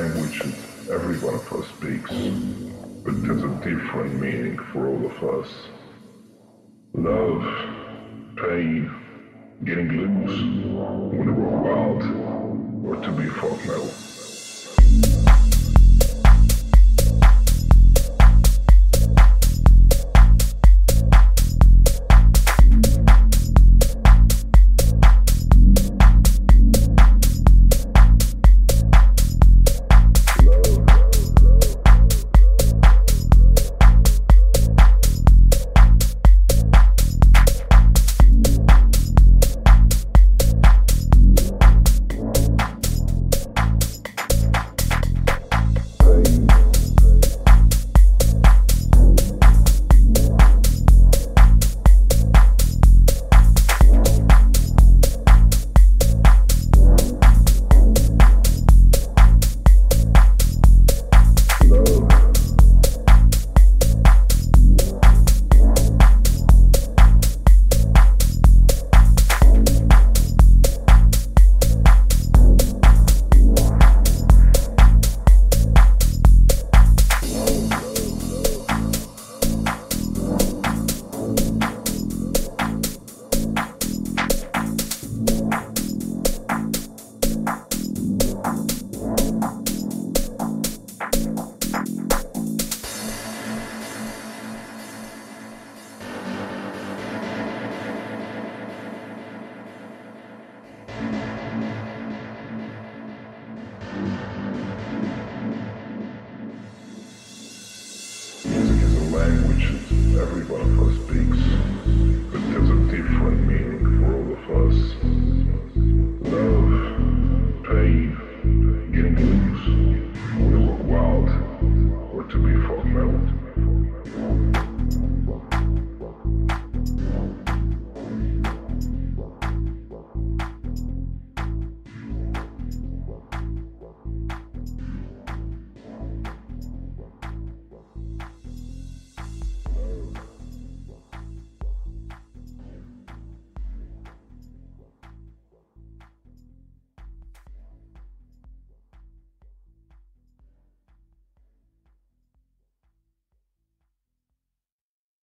language that every one of us speaks, but has a different meaning for all of us. Love, pain, getting loose, when we're wild, or to be fuck metal. Everybody.